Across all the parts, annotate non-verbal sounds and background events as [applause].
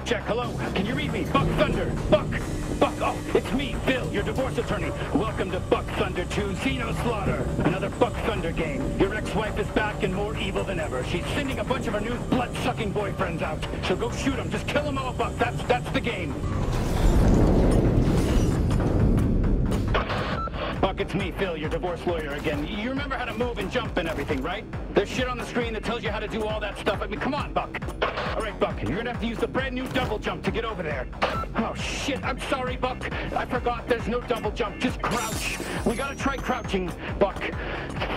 Check, check. Hello. Can you read me? Buck Thunder. Buck. Buck. Oh, it's me, Phil, your divorce attorney. Welcome to Buck Thunder 2 Xeno Slaughter. Another Buck Thunder game. Your ex-wife is back and more evil than ever. She's sending a bunch of her new blood-sucking boyfriends out. So go shoot them. Just kill them all, Buck. That's, that's the game. Buck, it's me, Phil, your divorce lawyer again. You remember how to move and jump and everything, right? There's shit on the screen that tells you how to do all that stuff. I mean, come on, Buck. Buck, you're gonna have to use the brand new double jump to get over there. Oh, shit, I'm sorry, Buck. I forgot there's no double jump, just crouch. We gotta try crouching, Buck.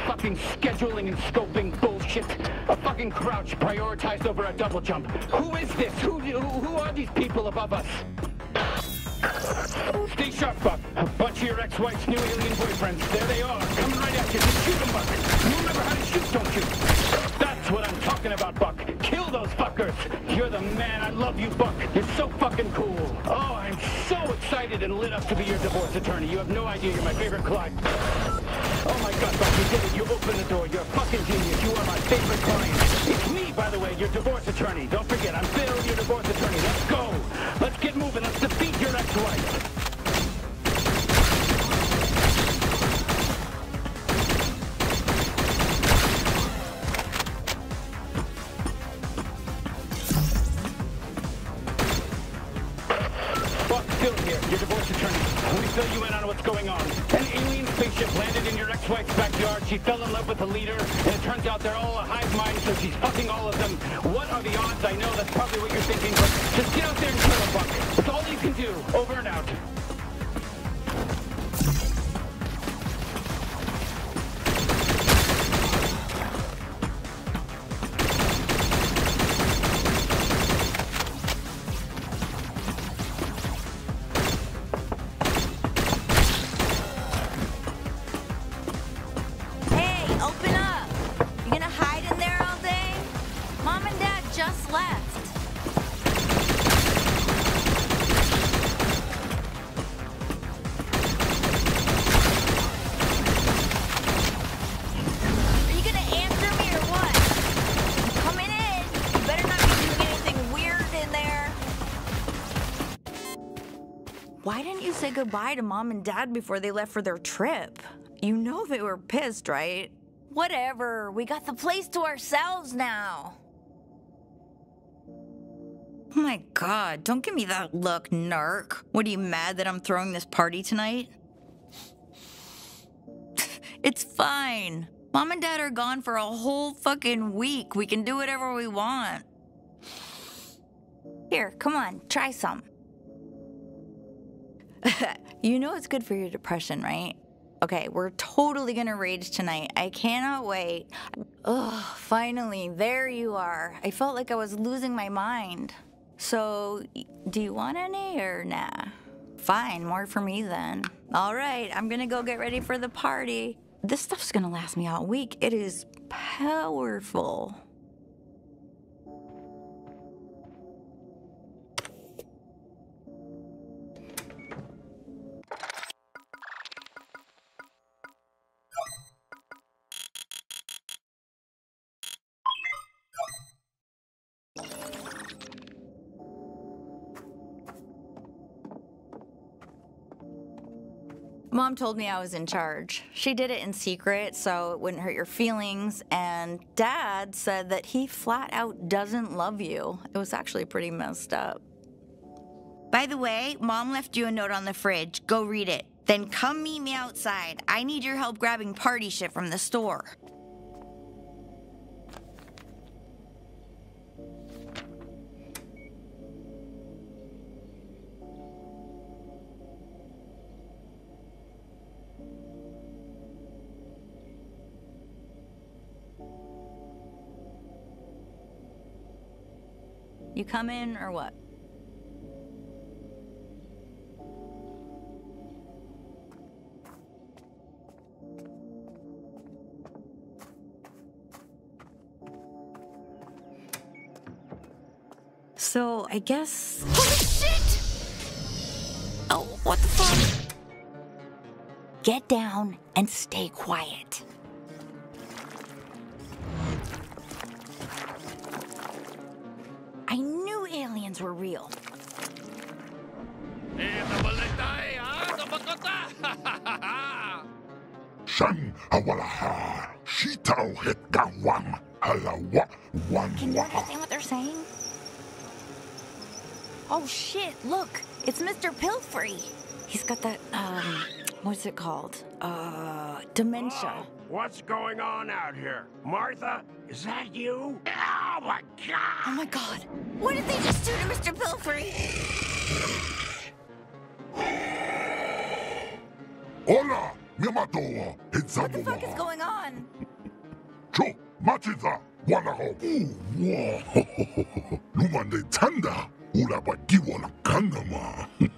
Fucking scheduling and scoping bullshit. A fucking crouch prioritized over a double jump. Who is this? Who, who, who are these people above us? Stay sharp, Buck. A bunch of your ex-wife's new alien boyfriends. There they are, coming right at you. Just shoot them, Buck. You remember how to shoot, don't you? That's what I'm talking about, Buck. Those fuckers. You're the man. I love you, Buck. You're so fucking cool. Oh, I'm so excited and lit up to be your divorce attorney. You have no idea. You're my favorite client. Oh my God, Buck, you did it. You opened the door. You're a fucking genius. You are my favorite client. It's me, by the way, your divorce attorney. Don't forget, I'm Phil, your divorce attorney. Let's go. Let's get moving. Let's defeat your ex-wife. She fell in love with the leader, and it turns out they're all a hive mind, so she's fucking all of them. What are the odds? I know that's say goodbye to mom and dad before they left for their trip? You know they were pissed, right? Whatever. We got the place to ourselves now. Oh my god, don't give me that look, narc. What are you mad that I'm throwing this party tonight? [sighs] it's fine. Mom and dad are gone for a whole fucking week. We can do whatever we want. Here, come on, try some. [laughs] you know it's good for your depression, right? Okay, we're totally gonna rage tonight. I cannot wait. Ugh, finally, there you are. I felt like I was losing my mind. So, do you want any or nah? Fine, more for me then. All right, I'm gonna go get ready for the party. This stuff's gonna last me all week. It is powerful. Mom told me I was in charge. She did it in secret so it wouldn't hurt your feelings, and Dad said that he flat out doesn't love you. It was actually pretty messed up. By the way, Mom left you a note on the fridge. Go read it. Then come meet me outside. I need your help grabbing party shit from the store. Come in or what? So, I guess. Holy shit! Oh, what the fuck? Get down and stay quiet. I knew aliens aliens were real. Shan awalaha, shitao het gawam, halawa, wan Can you wa. understand what they're saying? Oh shit, look! It's Mr. Pilfrey! He's got that, um, what's it called? Uh, dementia. Oh, what's going on out here? Martha, is that you? Oh my Oh god! my god! What did they just do to Mr. Pilfrey? Hola, miamatoa, What the fuck is going on? Cho, machiza, walaho, uwa. Lumande [laughs] tanda, ulaba giwala kangama. [laughs]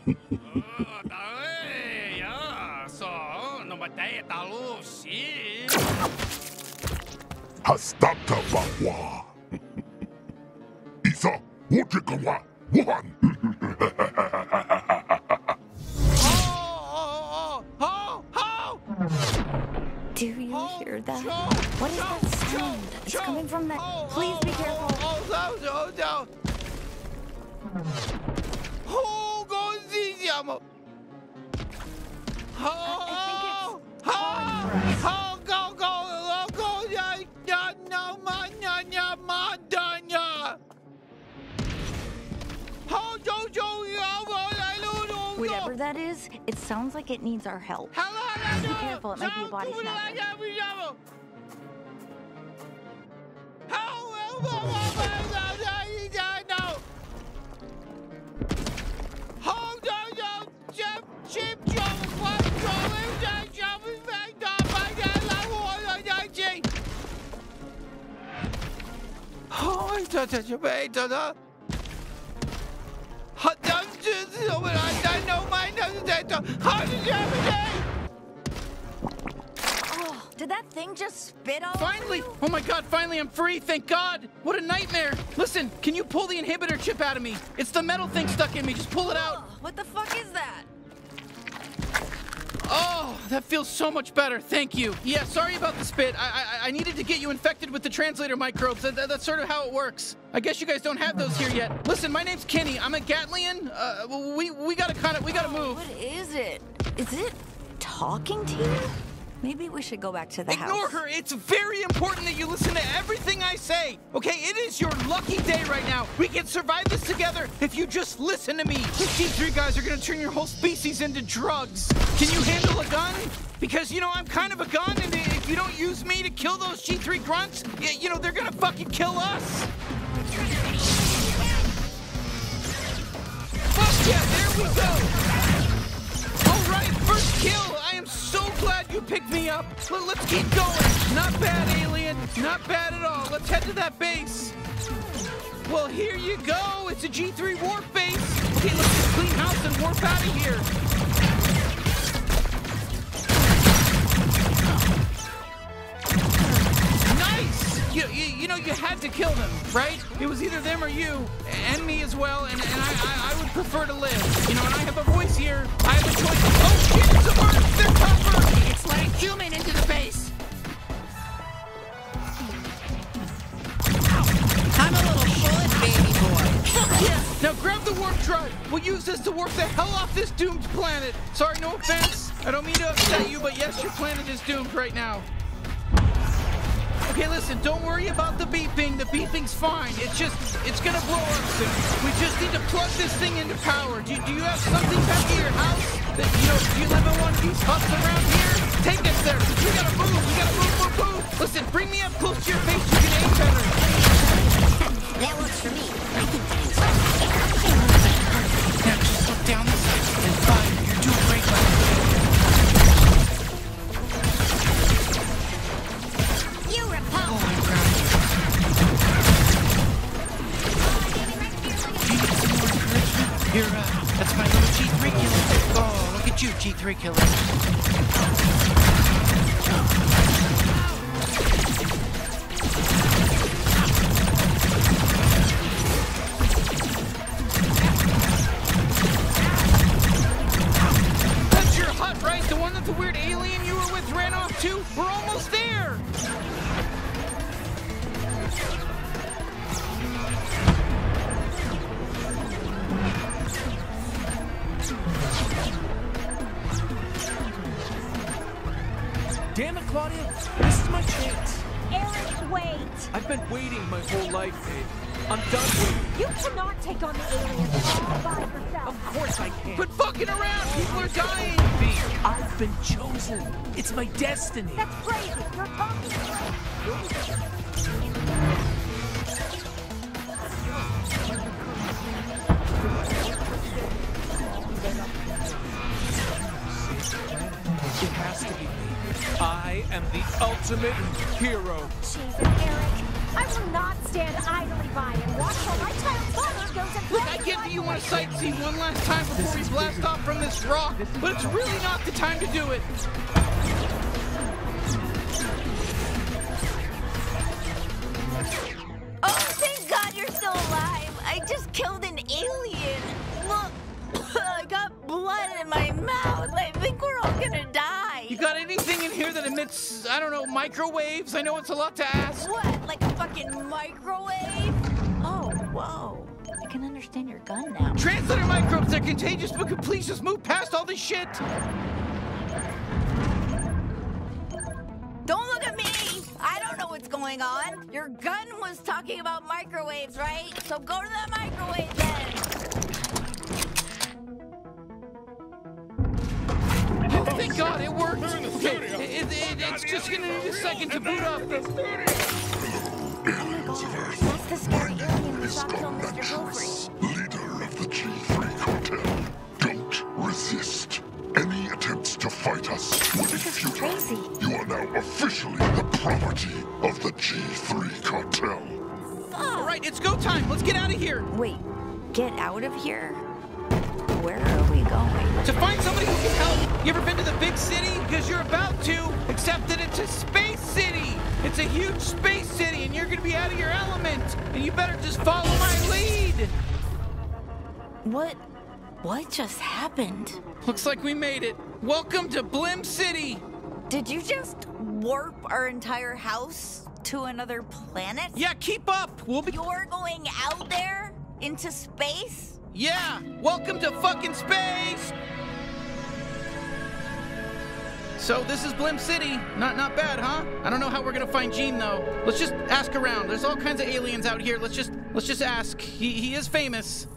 Hastata bawa. Wuhan. Do you hear that? What is that sound? It's coming from that. Please be careful. I think it's ah! Whatever that is, it sounds like it needs our help. Be careful, it might be a body snatcher. Oh, did you have a? Did that thing just spit all Finally! Oh my god, finally I'm free, thank god! What a nightmare! Listen, can you pull the inhibitor chip out of me? It's the metal thing stuck in me, just pull it out! Ugh, what the fuck is that? Oh, that feels so much better, thank you. Yeah, sorry about the spit. I I, I needed to get you infected with the translator microbes. That, that- that's sort of how it works. I guess you guys don't have those here yet. Listen, my name's Kenny. I'm a Gatlian. Uh, we, we gotta kind of, we gotta move. What is it? Is it talking to you? Maybe we should go back to the Ignore house. her. It's very important that you listen to everything I say. Okay, it is your lucky day right now. We can survive this together if you just listen to me. These three guys are gonna turn your whole species into drugs. Can you handle a gun? Because you know I'm kind of a gun, and if you don't use me to kill those G3 grunts, you know they're gonna fucking kill us. Fuck yeah! There we go. All right, first kill. Glad you picked me up. Let- Let's keep going. Not bad, alien. Not bad at all. Let's head to that base. Well, here you go. It's a G3 warp base. Okay, let's just clean house and warp out of here. You, you, you know, you had to kill them, right? It was either them or you, and me as well, and, and I, I, I would prefer to live. You know, and I have a voice here. I have a choice. Oh shit, it's a bird! They're tougher! It's letting human into the base! I'm a little bullet baby boy. Fuck [laughs] yeah! Now grab the warp drive. We'll use this to warp the hell off this doomed planet. Sorry, no offense. I don't mean to upset you, but yes, your planet is doomed right now. Okay, listen, don't worry about the beeping. The beeping's fine. It's just, it's gonna blow up soon. We just need to plug this thing into power. Do, do you have something back at your house? That, you know, do you live in one of these huts around here? Take us there. We gotta move. We gotta move, move, move. Listen, bring me up close to your face. You can aim better. In here that emits, I don't know, microwaves? I know it's a lot to ask. What? Like a fucking microwave? Oh, whoa. I can understand your gun now. Translator microbes, they're contagious, but could please just move past all this shit? Don't look at me! I don't know what's going on. Your gun was talking about microwaves, right? So go to the microwave then. Oh, thank God, it worked. Okay, it, it, it's just gonna need a second to boot up. That's the scary alien we saw kill Mr. Gilfrey. leader of the G3 cartel. Don't resist. Any attempts to fight us will be This is futile. crazy. You are now officially the property of the G3 cartel. All right, it's go time. Let's get out of here. Wait, get out of here? Where are we going? To find somebody who can help. You ever been to the big city? Because you're about to, except that it's a space city. It's a huge space city, and you're gonna be out of your element. And you better just follow my lead. What? What just happened? Looks like we made it. Welcome to Blim City. Did you just warp our entire house to another planet? Yeah, keep up. We'll be. You're going out there? Into space? Yeah, welcome to fucking space. So this is Blim City. Not not bad, huh? I don't know how we're gonna find Gene though. Let's just ask around. There's all kinds of aliens out here. Let's just let's just ask. He he is famous.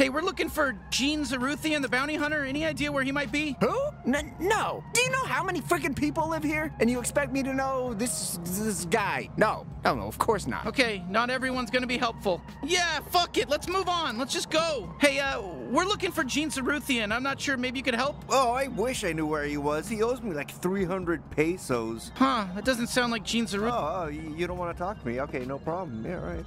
Hey, we're looking for Gene Zaruthian, the bounty hunter. Any idea where he might be? Who? N- no. Do you know how many freaking people live here? And you expect me to know this this guy? No. No, no, of course not. Okay, not everyone's gonna be helpful. Yeah, fuck it. Let's move on. Let's just go. Hey, uh, we're looking for Gene Zaruthian. I'm not sure. Maybe you could help? Oh, I wish I knew where he was. He owes me like 300 pesos. Huh, that doesn't sound like Gene Zaruthian. Oh, oh, you you don't want to talk to me? Okay, no problem. Yeah, right.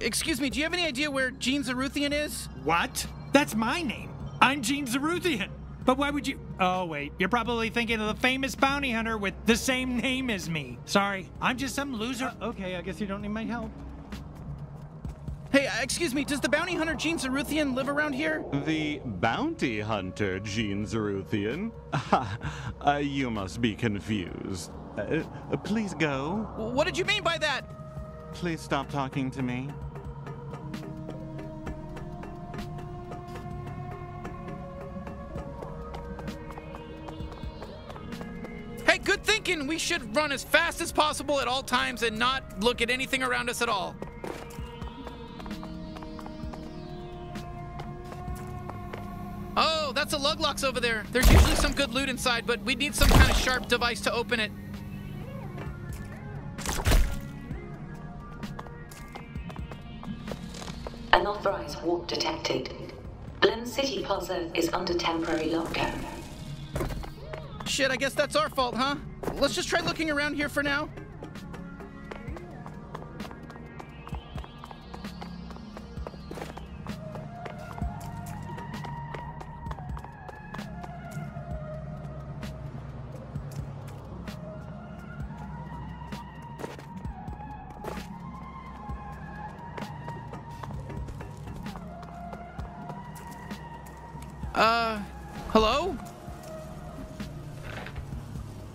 Excuse me, do you have any idea where Gene Zaruthian is? What? That's my name. I'm Gene Zaruthian. But why would you? Oh, wait. You're probably thinking of the famous bounty hunter with the same name as me. Sorry, I'm just some loser. okay, I guess you don't need my help. Hey, uh, excuse me, does the bounty hunter Gene Zaruthian live around here? The bounty hunter, Gene Zaruthian? [laughs] uh, you must be confused. Uh, uh, please go. What did you mean by that? Please stop talking to me. Good thinking. We should run as fast as possible at all times and not look at anything around us at all. Oh, that's a Luglox over there. There's usually some good loot inside, but we need some kind of sharp device to open it. Unauthorized warp detected. Blim City Plaza is under temporary lockdown. Shit, I guess that's our fault, huh? Let's just try looking around here for now.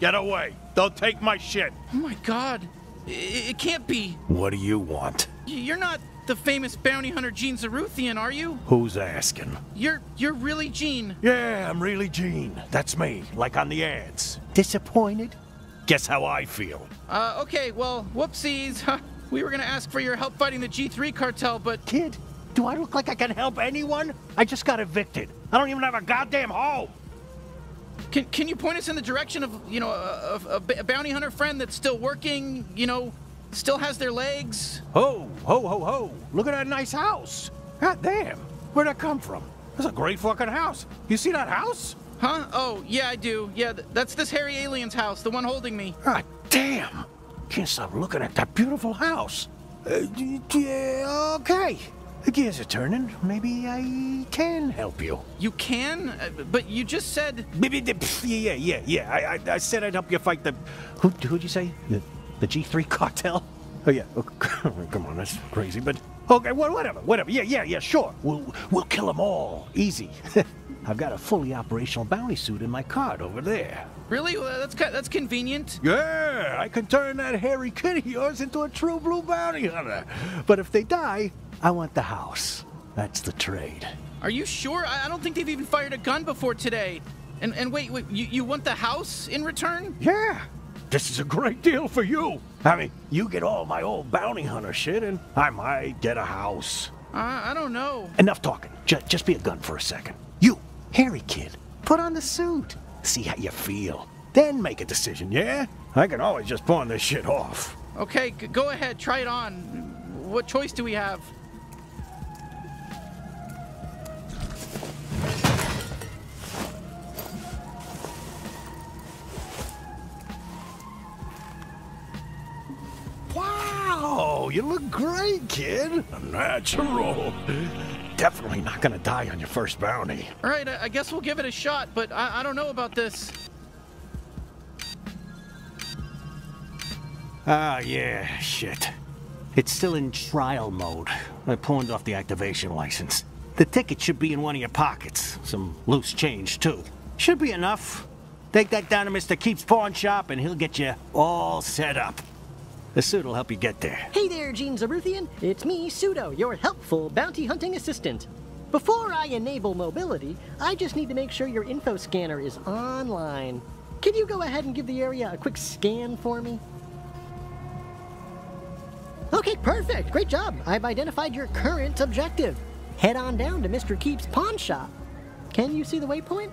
Get away. They'll take my shit. Oh my god. I- It can't be. What do you want? Y- You're not the famous bounty hunter Gene Zaruthian, are you? Who's asking? You're you're really Gene. Yeah, I'm really Gene. That's me, like on the ads. Disappointed? Guess how I feel. Uh, okay, well, whoopsies. [laughs] we were gonna ask for your help fighting the G3 cartel, but Kid, do I look like I can help anyone? I just got evicted. I don't even have a goddamn home. Can can you point us in the direction of you know a, a, a bounty hunter friend that's still working? You know, still has their legs. Ho, ho, ho, ho. Look at that nice house. God damn. Where'd that come from? That's a great fucking house. You see that house? Huh? Oh, yeah, I do. Yeah, th- that's this hairy alien's house, the one holding me. God damn. Can't stop looking at that beautiful house. Uh, yeah, okay. The gears are turning. Maybe I can help you. You can, Uh, but you just said. Maybe the, pff, yeah, yeah, yeah. I, I, I said I'd help you fight the. Who, who'd you say? The, the G3 cartel? Oh yeah. Oh, [laughs] come on, that's crazy. But okay, well, whatever, whatever. Yeah, yeah, yeah. Sure. We'll we'll kill them all. Easy. [laughs] I've got a fully operational bounty suit in my cart over there. Really? Well, that's that's convenient. Yeah, I can turn that hairy kid of yours into a true blue bounty hunter. But if they die, I want the house. That's the trade. Are you sure? I, don't think they've even fired a gun before today. And and wait, wait, you, you want the house in return? Yeah. This is a great deal for you. I mean, you get all my old bounty hunter shit, and I might get a house. Uh, I don't know. Enough talking. J- just be a gun for a second. You, hairy kid, put on the suit. See how you feel. Then make a decision, yeah? I can always just pawn this shit off. Okay, g- go ahead, try it on. What choice do we have? Wow, you look great, kid. Natural. Definitely not gonna die on your first bounty. All right, I, I guess we'll give it a shot, but I, I don't know about this. Ah, yeah, shit. It's still in trial mode. I pawned off the activation license. The ticket should be in one of your pockets. Some loose change, too. Should be enough. Take that down to Mr. Keep's pawn shop and he'll get you all set up. The suit will help you get there. Hey there, Gene Zaruthian. It's me, Pseudo, your helpful bounty hunting assistant. Before I enable mobility, I just need to make sure your info scanner is online. Can you go ahead and give the area a quick scan for me? Okay, perfect. Great job. I've identified your current objective. Head on down to Mr. Keep's pawn shop. Can you see the waypoint?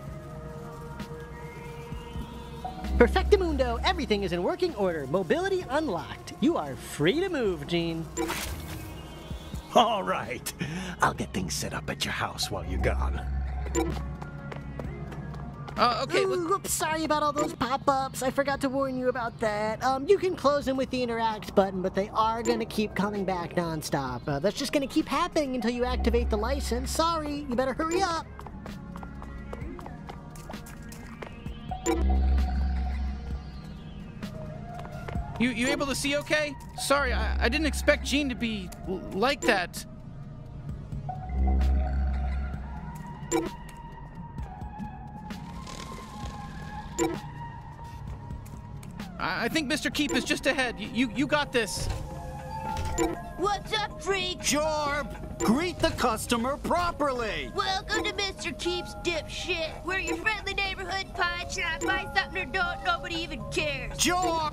Perfectamundo, everything is in working order. Mobility unlocked. You are free to move, Gene. All right. I'll get things set up at your house while you're gone. Uh, okay. Ooh, oops, sorry about all those pop-ups. I forgot to warn you about that. Um, you can close them with the interact button, but they are gonna keep coming back nonstop. Uh, that's just gonna keep happening until you activate the license. Sorry, you better hurry up. You you able to see okay? Sorry, I, I didn't expect Gene to be like that. I, I think Mr. Keep is just ahead. You you, you got this. What's up, freak? Jorb, greet the customer properly. Welcome to Mr. Keeps Dipshit. We're your friendly neighborhood pie shop. Buy something or don't, nobody even cares. Jorb!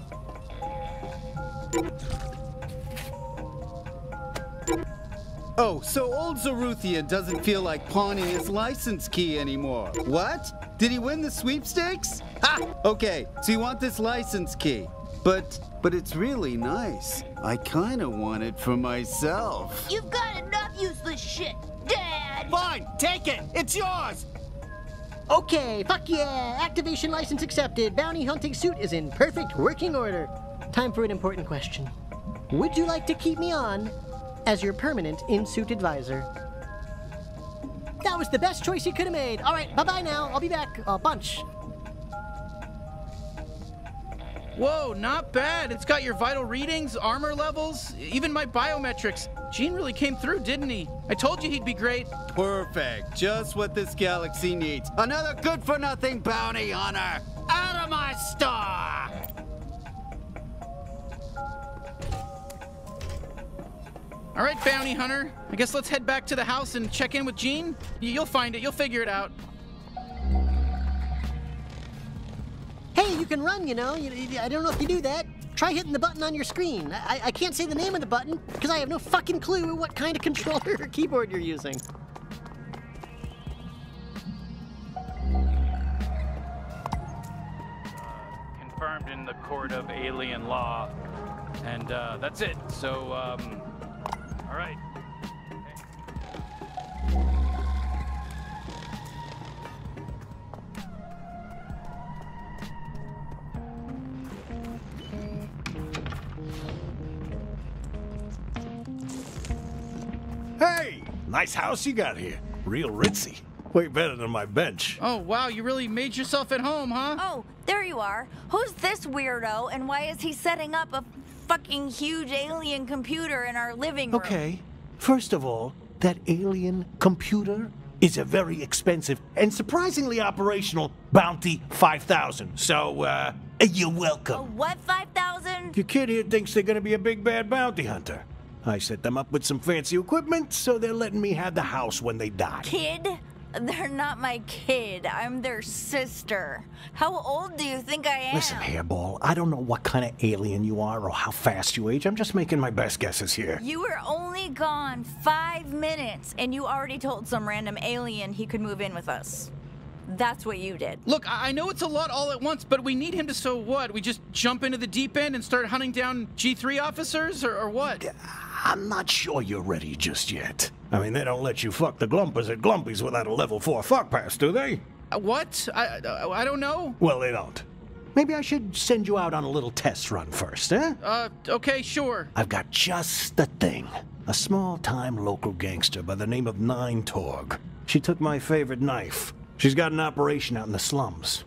Oh, so old Zaruthian doesn't feel like pawning his license key anymore. What? Did he win the sweepstakes? Ha! Okay, so you want this license key. But, but it's really nice. I kinda want it for myself. You've got enough useless shit, Dad. Fine, take it. It's yours. Okay, fuck yeah! Activation license accepted. Bounty hunting suit is in perfect working order. Time for an important question. Would you like to keep me on as your permanent in-suit advisor? That was the best choice you could have made. All right, bye-bye now. I'll be back. A bunch. Whoa, not bad. It's got your vital readings, armor levels, even my biometrics. Gene really came through, didn't he? I told you he'd be great. Perfect. Just what this galaxy needs. Another good for nothing bounty hunter. Out of my store! All right, bounty hunter. I guess let's head back to the house and check in with Gene. Y- You'll find it. You'll figure it out. Hey, you can run, you know. You, you- I don't know if you do that. Try hitting the button on your screen. I, I can't say the name of the button because I have no fucking clue what kind of [laughs] controller or keyboard you're using. confirmed in the court of alien law. And uh, that's it. So, um, all right. Hey, nice house you got here. Real ritzy. Way better than my bench. Oh, wow, you really made yourself at home, huh? Oh, there you are. Who's this weirdo and why is he setting up a fucking huge alien computer in our living room? Okay, first of all, that alien computer is a very expensive and surprisingly operational Bounty 5000. So, uh, you're welcome. What, 5,000? Your kid here thinks they're gonna be a big bad bounty hunter. I set them up with some fancy equipment, so they're letting me have the house when they die. Kid? They're not my kid. I'm their sister. How old do you think I am? Listen, Hairball, I don't know what kind of alien you are or how fast you age. I'm just making my best guesses here. You were only gone five minutes, and you already told some random alien he could move in with us. That's what you did. Look, I I know it's a lot all at once, but we need him to so what? We just jump into the deep end and start hunting down G3 officers, or, or what? I'm not sure you're ready just yet. I mean, they don't let you fuck the Glumpers at Glumpies without a level 4 fuck pass, do they? Uh, what? I, I I don't know. Well, they don't. Maybe I should send you out on a little test run first, eh? Uh, okay, sure. I've got just the thing. A small time local gangster by the name of Nine Torg. She took my favorite knife. She's got an operation out in the slums.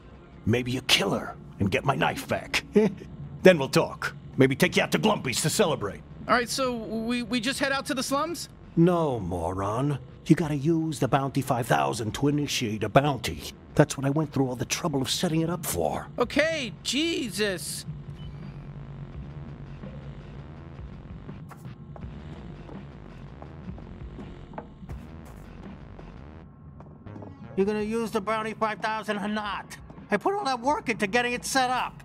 Maybe you kill her and get my knife back. [laughs] then we'll talk. Maybe take you out to Glumpies to celebrate. All right, so we, we just head out to the slums? No, moron. You gotta use the Bounty 5000 to initiate a bounty. That's what I went through all the trouble of setting it up for. Okay, Jesus. You're gonna use the Bounty 5000 or not? I put all that work into getting it set up.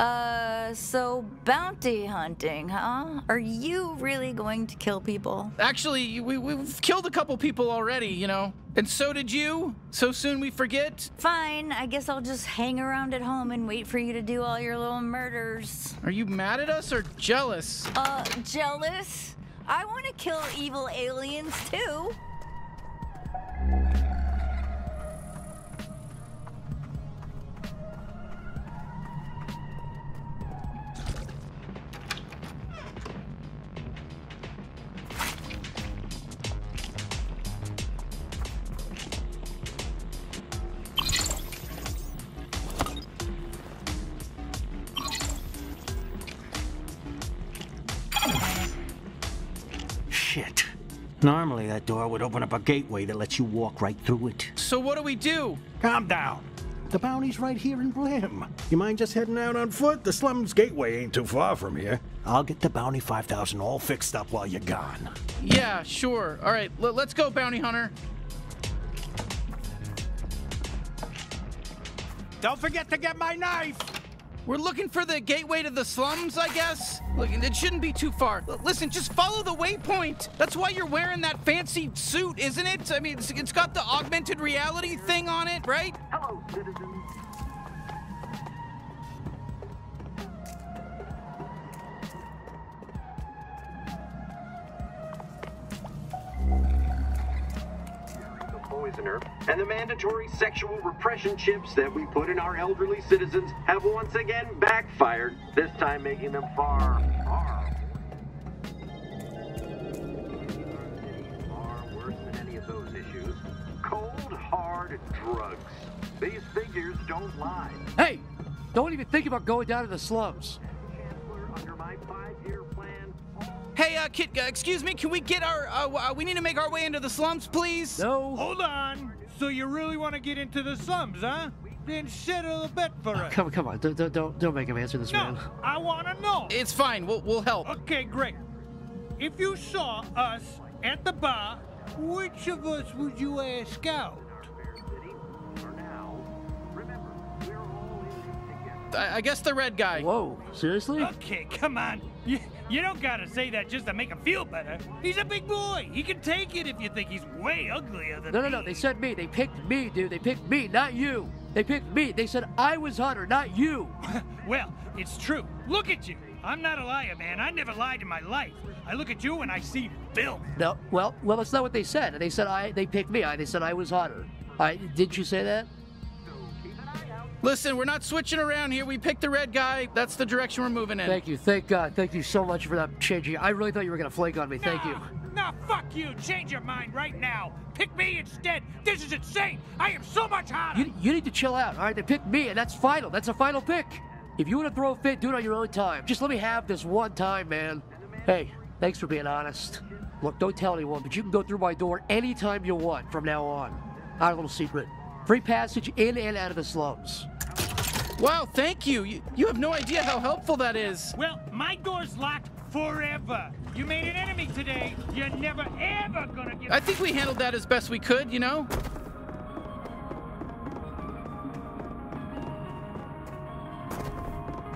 Uh, so bounty hunting, huh? Are you really going to kill people? Actually, we, we've killed a couple people already, you know. And so did you. So soon we forget. Fine, I guess I'll just hang around at home and wait for you to do all your little murders. Are you mad at us or jealous? Uh, jealous? I want to kill evil aliens too. Normally that door would open up a gateway that lets you walk right through it. So what do we do? Calm down. The bounty's right here in Blim. You mind just heading out on foot? The slums gateway ain't too far from here. I'll get the bounty 5000 all fixed up while you're gone. Yeah, sure. All right, l- let's go, bounty hunter. Don't forget to get my knife! We're looking for the gateway to the slums, I guess? Look, it shouldn't be too far. L- listen, just follow the waypoint. That's why you're wearing that fancy suit, isn't it? I mean, it's, it's got the augmented reality thing on it, right? Hello, citizens. The poisoner, and the mandatory sexual repression chips that we put in our elderly citizens have once again backfired, this time making them far, far, far worse than any of those issues. Cold, hard drugs. These figures don't lie. Hey, don't even think about going down to the slums. Under my five-year plan, Hey, uh, kid, uh, excuse me, can we get our, uh, uh, we need to make our way into the slums, please? No. Hold on. So you really want to get into the slums, huh? then settle a bet for us. Come, come on, don't, don't- don't, don't make him answer this, No, man. I want to know. It's fine. We'll, we'll help. Okay, great. If you saw us at the bar, which of us would you ask out? I, I guess the red guy. Whoa, seriously? Okay, come on. [laughs] You, you don't gotta say that just to make him feel better. He's a big boy. He can take it if you think he's way uglier than No, no, me. no. They said me. They picked me, dude. They picked me, not you. They picked me. They said I was Hunter, not you. [laughs] Well, it's true. Look at you. I'm not a liar, man. I never lied in my life. I look at you and I see filth. No, well, well, that's not what they said. They said I. They picked me. I. They said I was Hunter. I did you say that? Listen, we're not switching around here. We picked the red guy. That's the direction we're moving in. Thank you. Thank God. Thank you so much for that changing. I really thought you were gonna flake on me. Thank you. Nah, fuck you. Change your mind right now. Pick me instead. This is insane. I am so much hotter. You, you need to chill out. All right, they picked me, and that's final. That's a final pick. If you want to throw a fit, do it on your own time. Just let me have this one time, man. Hey, thanks for being honest. Look, don't tell anyone, but you can go through my door anytime you want from now on. Our little secret. Free passage in and out of the slums. Wow, thank you. you. You have no idea how helpful that is. Well, my door's locked forever. You made an enemy today. You're never ever gonna get. I think we handled that as best we could, you know?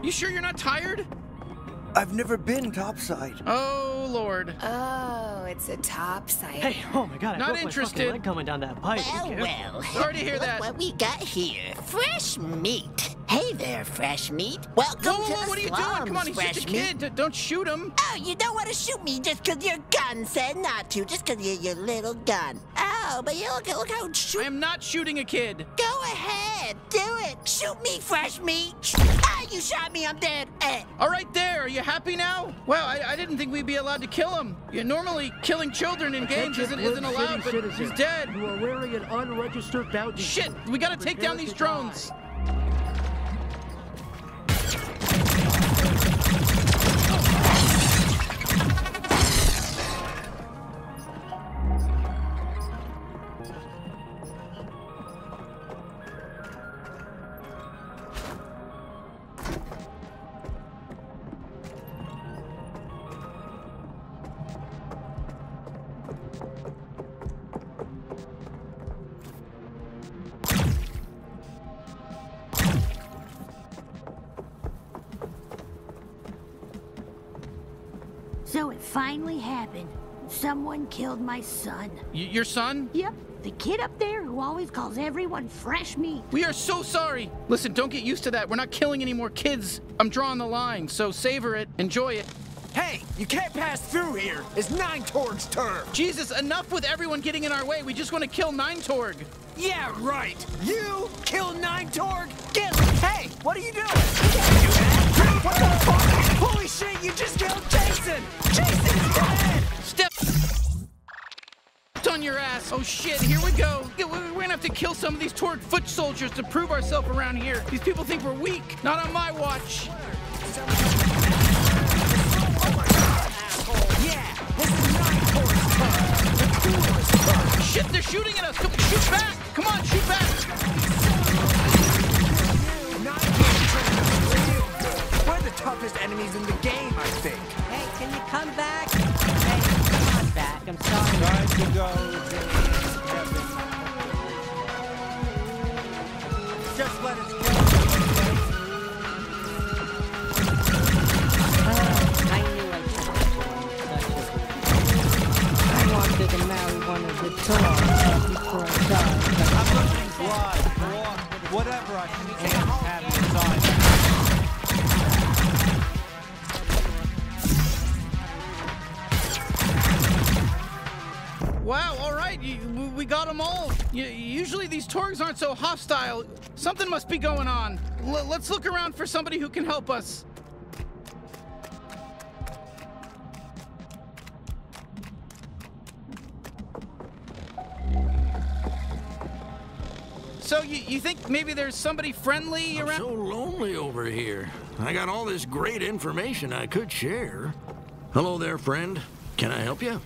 You sure you're not tired? I've never been topside. Oh, Lord. Oh, it's a topside. Hey, oh my god, I Not broke my interested. fucking leg coming down that pipe. Well, Be careful. well. Sorry to hear Look that. what we got here. Fresh meat. Hey there, fresh meat. Welcome Whoa, whoa, to whoa, the what are you doing? Come on, he's fresh just a kid. D- Don't shoot him. Oh, you don't want to shoot me just 'cause your gun said not to, just 'cause you're your little gun. Oh, but you look, look how shoot. I am not shooting a kid. Go ahead, do it. Shoot me, fresh meat. Ah, you shot me, I'm dead. Eh. All right, there. Are you happy now? Well, I, I didn't think we'd be allowed to kill him. Yeah, normally, killing children in games isn't, isn't allowed, City but citizen. he's dead. You are wearing an unregistered bounty. Shit, we gotta take down these drones. Someone killed my son. Y- your son? Yep, the kid up there who always calls everyone fresh meat. We are so sorry. Listen, don't get used to that. We're not killing any more kids. I'm drawing the line, so savor it, enjoy it. Hey, you can't pass through here. It's Nine Torg's turn. Jesus, enough with everyone getting in our way. We just want to kill Nine Torg. Yeah, right. You kill Nine Torg? Get Hey, what are you doing? You do. What the fuck? Holy shit, you just killed Jason! Jason's dead! Step on your ass. Oh shit, here we go. We- We're gonna have to kill some of these Torg foot soldiers to prove ourselves around here. These people think we're weak. Not on my watch. Yeah, this is Nine Torg's turn. The coolest turn. Shit, they're shooting at us. Come, shoot back. Come on, shoot back. Nine Torg's turn is real good. We're the toughest enemies in the game, I think. Hey, can you come back? Hey, come on back. I'm sorry. Time to go. Just let us go. Uh, I knew I I wanted to marry one of the toys before I died. I'm listening live. Go whatever I can Wow, all right, you, we- got them all. Y- usually these Torgs aren't so hostile. Something must be going on. L- let's look around for somebody who can help us. So you, you think maybe there's somebody friendly I'm around? so lonely over here. I got all this great information I could share. Hello there, friend. Can I help you?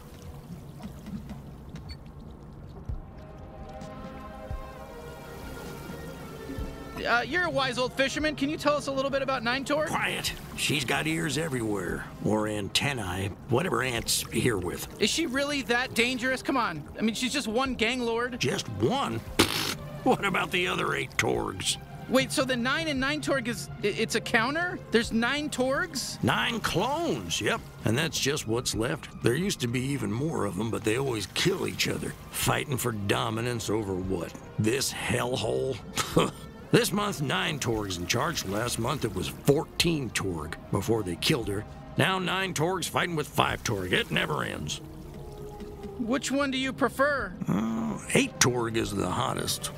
Uh, you're a wise old fisherman. Can you tell us a little bit about Nine Torg? Quiet. She's got ears everywhere, or antennae, whatever ants here with. Is she really that dangerous? Come on. I mean, she's just one gang lord. Just one? [laughs] What about the other eight Torgs? Wait, so the nine and nine Torg is it's a counter? There's nine Torgs? Nine clones, yep. And that's just what's left. There used to be even more of them, but they always kill each other, fighting for dominance over what? This hellhole? [laughs] this month, nine Torgs in charge. Last month, it was 14 Torg before they killed her. Now, nine Torgs fighting with five Torg. It never ends. Which one do you prefer? Oh, eight Torg is the hottest.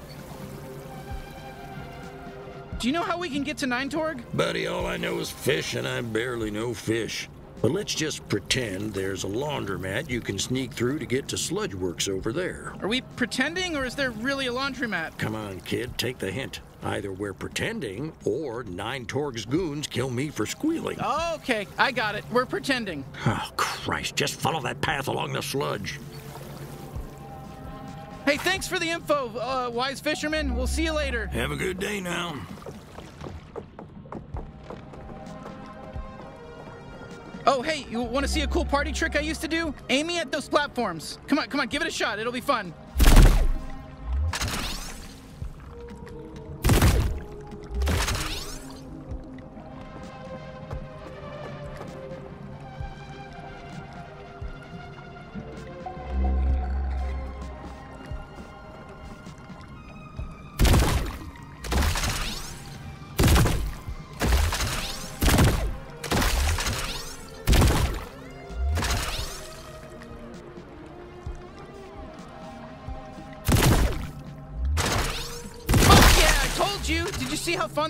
Do you know how we can get to Nine Torg? Buddy, all I know is fish, and I barely know fish. But let's just pretend there's a laundromat you can sneak through to get to Sludge Works over there. Are we pretending or is there really a laundromat? Come on, kid, take the hint. Either we're pretending, or Nine Torg's goons kill me for squealing. Okay, I got it. We're pretending. Oh, Christ, just follow that path along the sludge. Hey, thanks for the info, uh, wise fisherman. We'll see you later. Have a good day now. Oh, hey, you want to see a cool party trick I used to do? Aim me at those platforms. Come on, come on, give it a shot. It'll be fun.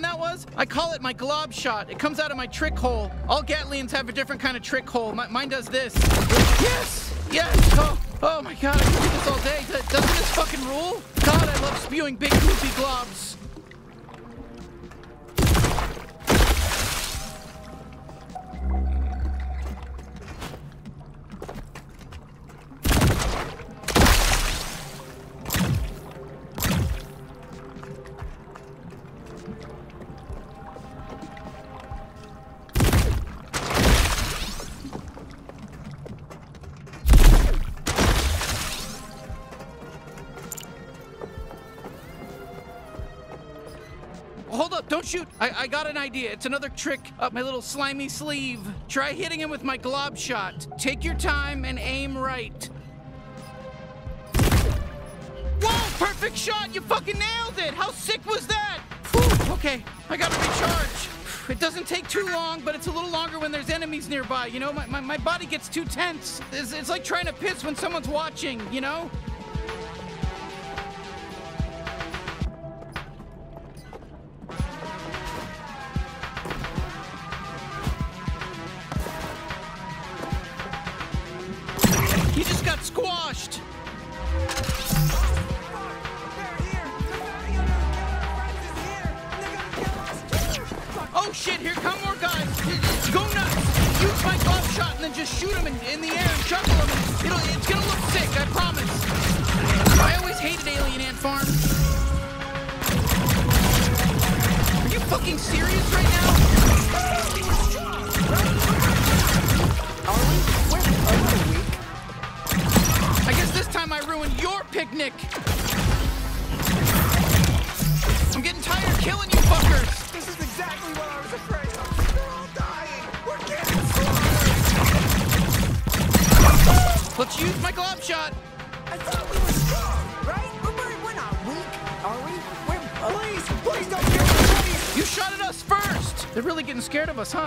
Fun that was? I call it my glob shot. It comes out of my trick hole. All Gatlians have a different kind of trick hole. Mi- mine does this. Yes! Yes! Oh, oh my god, I can do this all day. Doesn't this fucking rule? God, I love spewing big goofy globs. I, I got an idea. It's another trick up my little slimy sleeve. Try hitting him with my glob shot. Take your time and aim right. Whoa, perfect shot! You fucking nailed it! How sick was that? Whew, okay, I gotta recharge. It doesn't take too long, but it's a little longer when there's enemies nearby, you know? My, my, my body gets too tense. It's, it's like trying to piss when someone's watching, you know?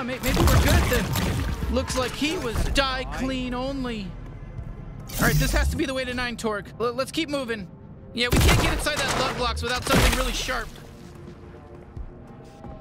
Maybe we're good at this. Looks like he was die clean only. All right, this has to be the way to Nine Torg. L- let's keep moving. Yeah, we can't get inside that Luglox without something really sharp.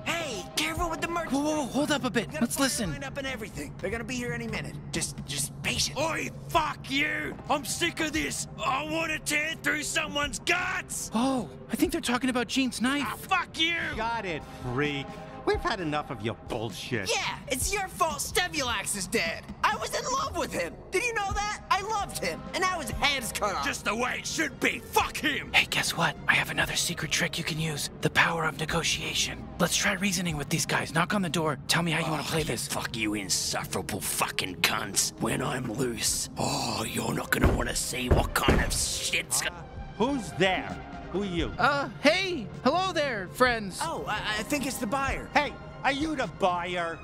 Hey, careful with the merch. Whoa, whoa, whoa, hold up a bit. Let's listen. Line up and everything. They're gonna be here any minute. Just, just patient. Oi, fuck you! I'm sick of this! I want to tear through someone's guts! Oh, I think they're talking about Gene's knife. Ah, fuck you! Got it, freak. We've had enough of your bullshit. Yeah, it's your fault Stevulax is dead. I was in love with him. Did you know that? I loved him, and now his head's cut off. Just the way it should be. Fuck him. Hey, guess what? I have another secret trick you can use. The power of negotiation. Let's try reasoning with these guys. Knock on the door. Tell me how you want to oh, play this. Fuck you insufferable fucking cunts. When I'm loose, oh, you're not gonna want to see what kind of shit's go- uh, Who's there? Who are you? Uh, hey! Hello there, friends. Oh, I, I think it's the buyer. Hey, are you the buyer?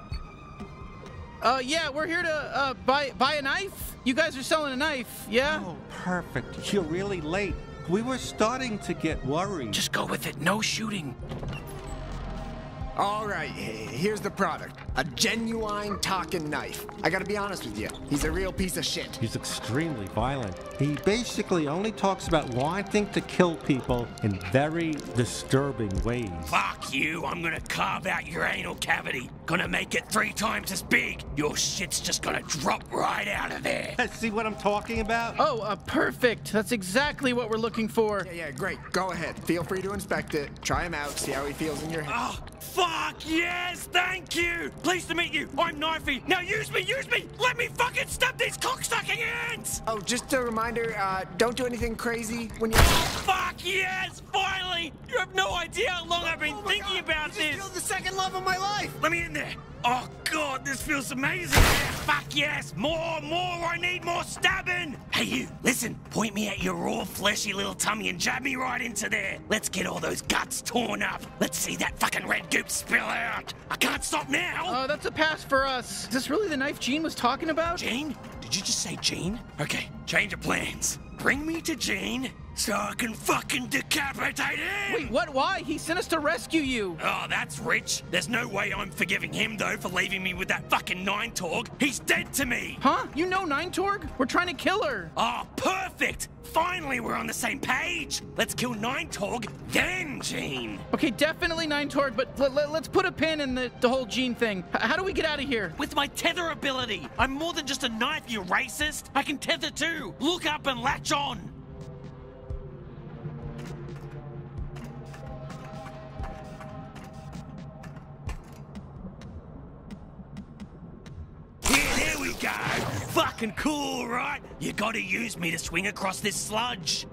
Uh, yeah, we're here to, uh, buy, buy a knife. You guys are selling a knife, yeah? Oh, perfect. You're really late. We were starting to get worried. Just go with it. No shooting. All right, here's the product. A genuine talking knife. I gotta be honest with you, he's a real piece of shit. He's extremely violent. He basically only talks about wanting to kill people in very disturbing ways. Fuck you, I'm gonna carve out your anal cavity. Gonna make it three times as big. Your shit's just gonna drop right out of there. [laughs] See what I'm talking about? Oh, uh, perfect. That's exactly what we're looking for. Yeah, yeah, great. Go ahead. Feel free to inspect it. Try him out. See how he feels in your hand. Oh, fuck yes, thank you. Pleased to meet you. I'm Knifey. Now use me, use me. Let me fucking stab these cocksucking ants! Oh, just a reminder, uh, don't do anything crazy when you. Fuck yes, finally. You have no idea how long I've been thinking about you this. the second love of my life. Let me in there. Oh god, this feels amazing. Fuck yes. More, more. I need more stabbing. Hey you, listen. Point me at your raw, fleshy little tummy and jab me right into there. Let's get all those guts torn up. Let's see that fucking red goop spill out. I can't stop now. Uh, that's a pass for us. Is this really the knife Gene was talking about? Jane? Did you just say Jane? Okay, change of plans. Bring me to Jane so I can fucking decapitate him. Wait, what? Why? He sent us to rescue you. Oh, that's rich. There's no way I'm forgiving him, though, for leaving me with that fucking Nine Torg. He's dead to me. Huh? You know Nine Torg? We're trying to kill her. Oh, perfect. Finally, we're on the same page. Let's kill Nine Torg, then Gene. Okay, definitely Nine Torg, but let, let, us put a pin in the, the whole Gene thing. H- how do we get out of here? With my tether ability. I'm more than just a knife, you racist. I can tether too. Look up and latch on. Here, we go. Fucking cool, right? You gotta use me to swing across this sludge.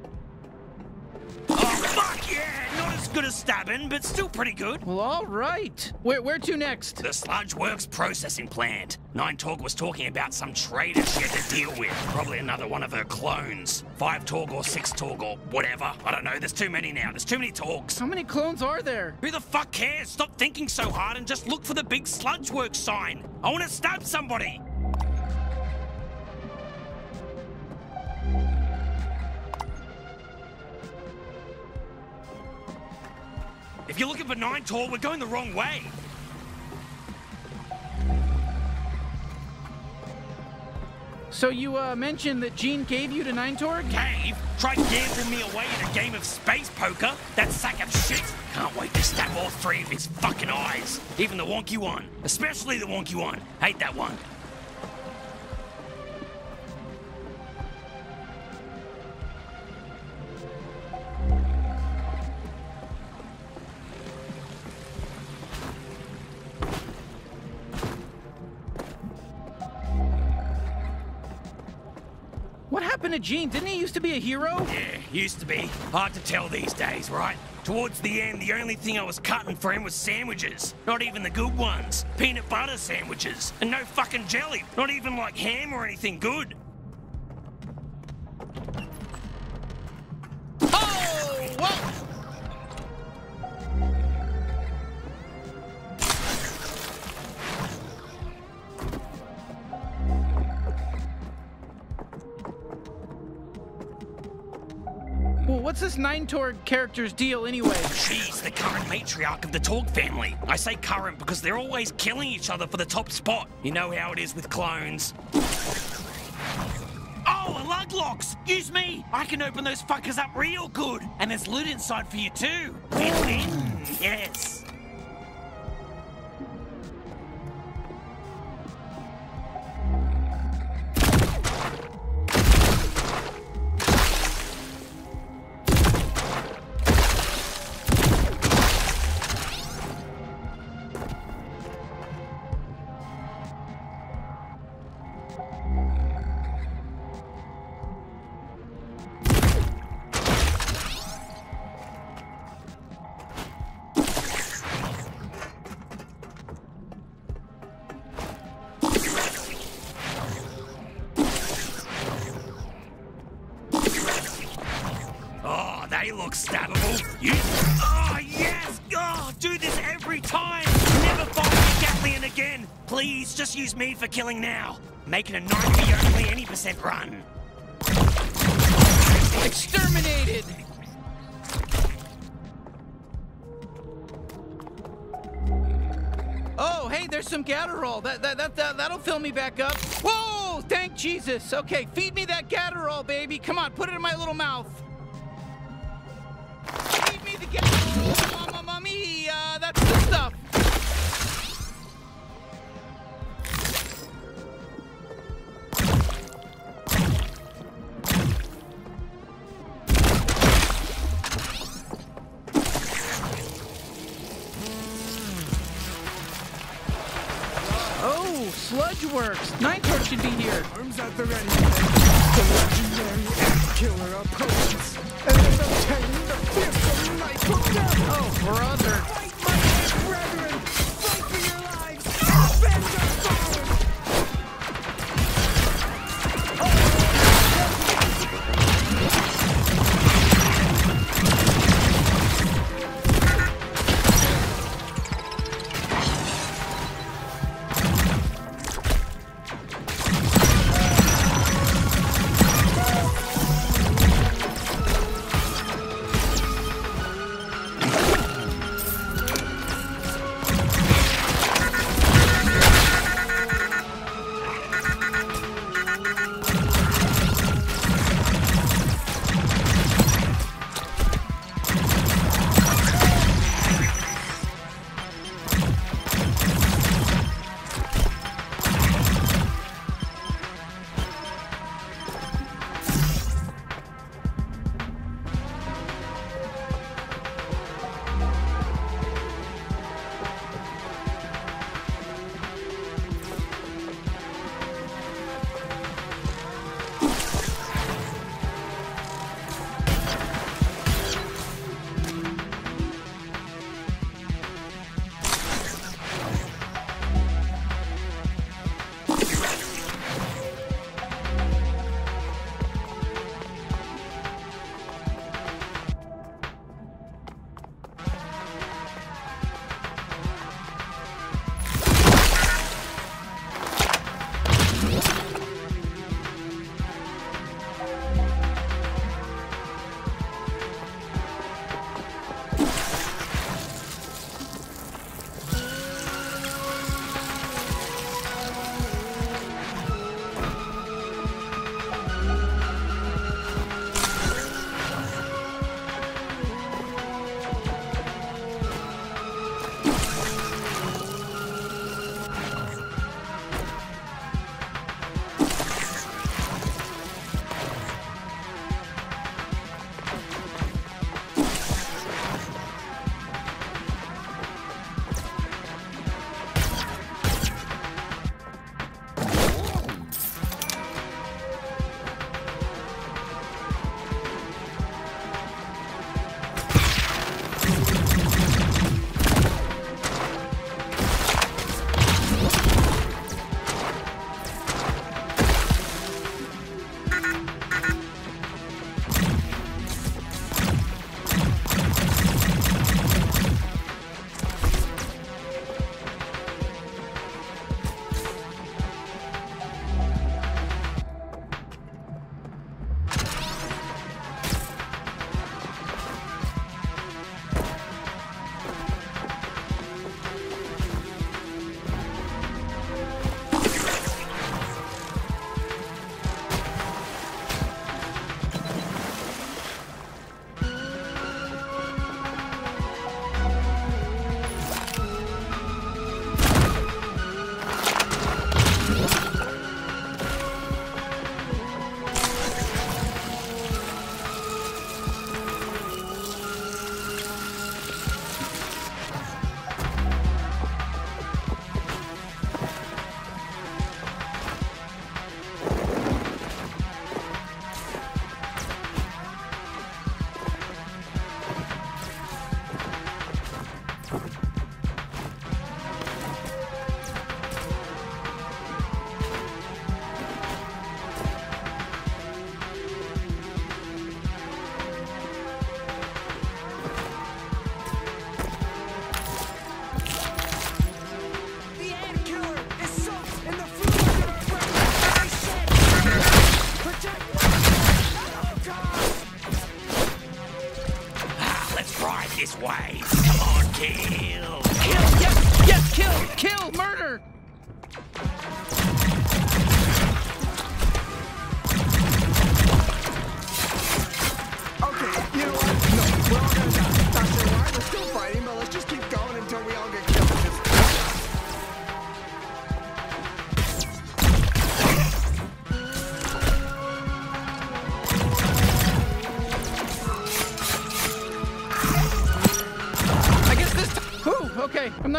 Oh, fuck yeah! Not as good as stabbing, but still pretty good. Well, all right. Where, where to next? The Sludge Works processing plant. Nine Torg was talking about some traitor she had to deal with. Probably another one of her clones. Five Torg or six Torg or whatever. I don't know. There's too many now. There's too many Torgs. How many clones are there? Who the fuck cares? Stop thinking so hard and just look for the big Sludge Works sign. I want to stab somebody. If you're looking for Nine Torg, we're going the wrong way. So you uh, mentioned that Gene gave you to Nine Torg? Cave? Tried gambling me away in a game of space poker? That sack of shit? Can't wait to stab all three of his fucking eyes. Even the wonky one. Especially the wonky one. Hate that one. Gene? Didn't he used to be a hero? Yeah, used to be. Hard to tell these days, right? Towards the end, the only thing I was cutting for him was sandwiches. Not even the good ones. Peanut butter sandwiches. And no fucking jelly. Not even like ham or anything good. Nine Torg character's deal anyway? She's the current matriarch of the Torg family. I say current because they're always killing each other for the top spot. You know how it is with clones. Oh, a Luglox! Use me! I can open those fuckers up real good. And there's loot inside for you too. Win-win. Yes. Look stabbable. You. Oh, yes! Oh, do this every time! Never your Gatlian again! Please, just use me for killing now. Make it a 90 only any percent run. Exterminated! Oh, hey, there's some Gatterall. That, that, that, that, that'll fill me back up. Whoa! Thank Jesus. Okay, feed me that Gatterall, baby. Come on, put it in my little mouth. Mommy.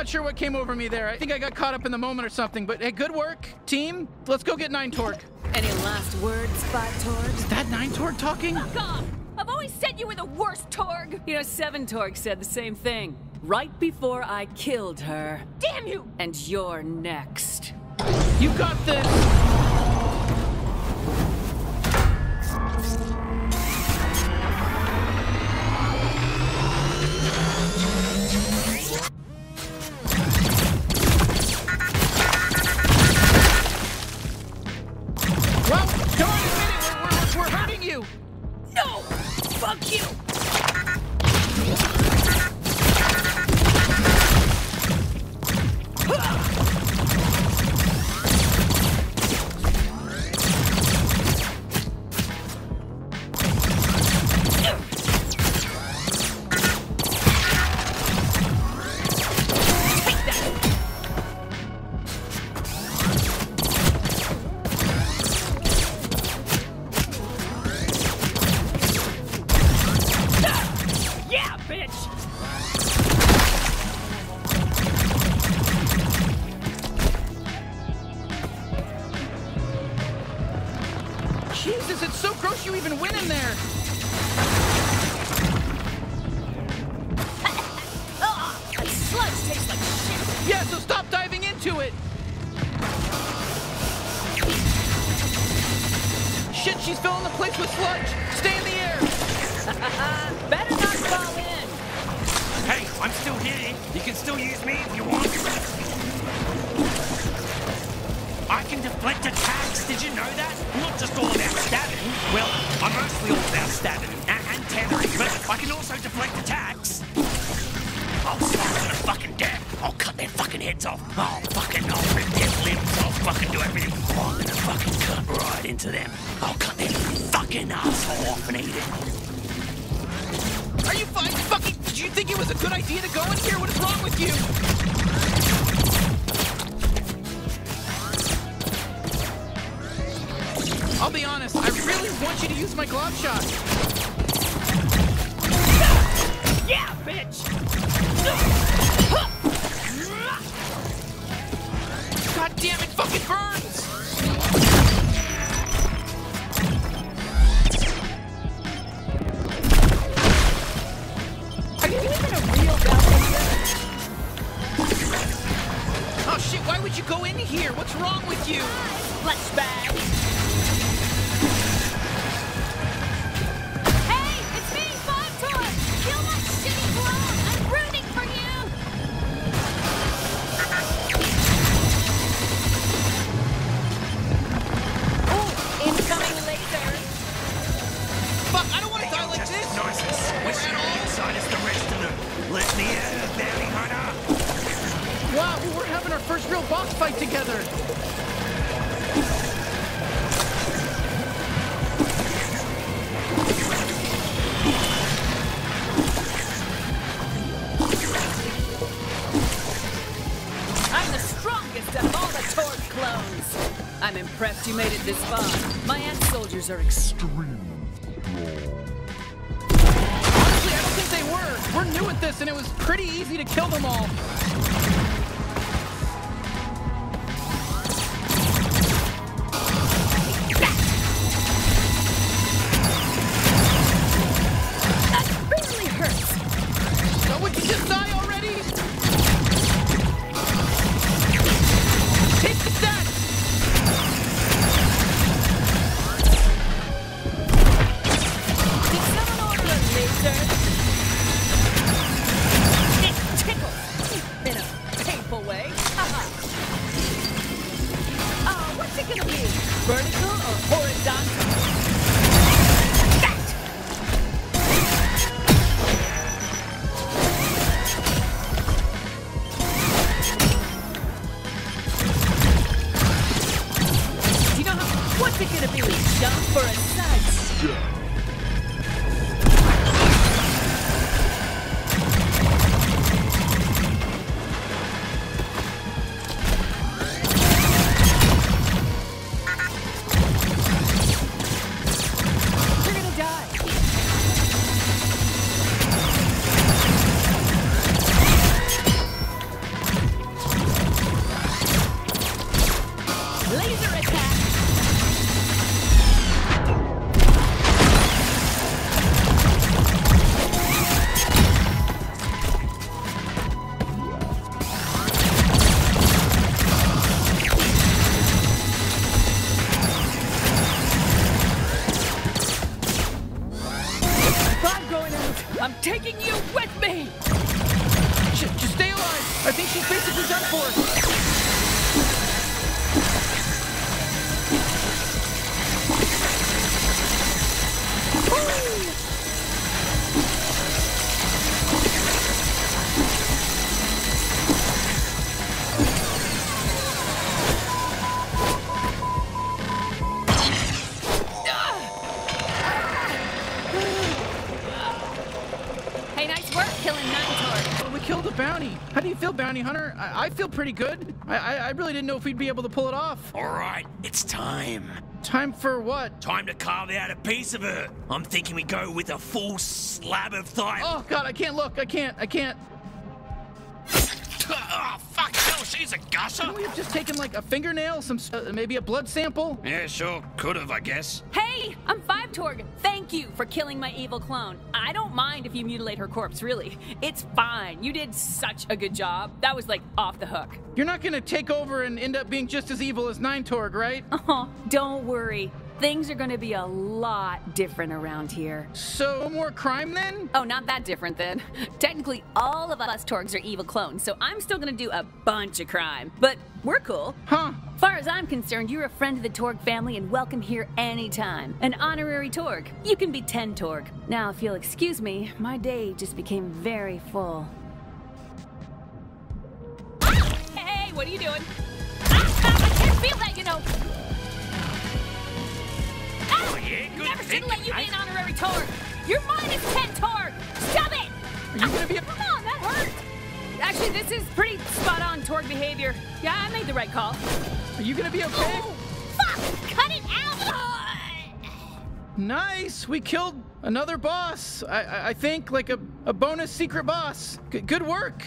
sure what came over me there. I think I got caught up in the moment or something, but hey, good work, team. Let's go get Nine Torg. [laughs] Any last words, by Torg? Is that Nine Torg talking? Fuck off! I've always said you were the worst Torg! You know, Seven Torg said the same thing. Right before I killed her. Damn you! And you're next. You got this! are extreme. Honestly, I don't think they were. We're new at this, and it was pretty easy to kill them all. Killing Nine Well, we killed a bounty. How do you feel, bounty hunter? I, I feel pretty good. I, I I really didn't know if we'd be able to pull it off. All right, it's time. Time for what? Time to carve out a piece of her. I'm thinking we go with a full slab of thigh. Oh God, I can't look. I can't. I can't. She's a gusher. Couldn't we have just taken like a fingernail, some uh, maybe a blood sample? Yeah, sure, could have, I guess. Hey, I'm Five Torg. Thank you for killing my evil clone. I don't mind if you mutilate her corpse, really. It's fine. You did such a good job. That was like off the hook. You're not gonna take over and end up being just as evil as Nine Torg, right? Oh, [laughs] don't worry. Things are gonna be a lot different around here. So, more crime then? Oh, not that different then. [laughs] Technically, all of us Torgs are evil clones, so I'm still gonna do a bunch of crime. But we're cool. Huh? Far as I'm concerned, you're a friend of the Torg family and welcome here anytime. An honorary Torg. You can be 10 Torg. Now, if you'll excuse me, my day just became very full. Hey, what are you doing? Ah, ah, I can't feel that, you know. Oh, yeah, good Never should let you I... be an honorary Torg! You're minus 10, Torg! Stop it! Are you gonna be a... Come on, that hurt! Actually, this is pretty spot-on Torg behavior. Yeah, I made the right call. Are you gonna be okay? Oh, fuck! Cut it out! [sighs] Nice! We killed another boss. I, I, think, like a, a bonus secret boss. G good work!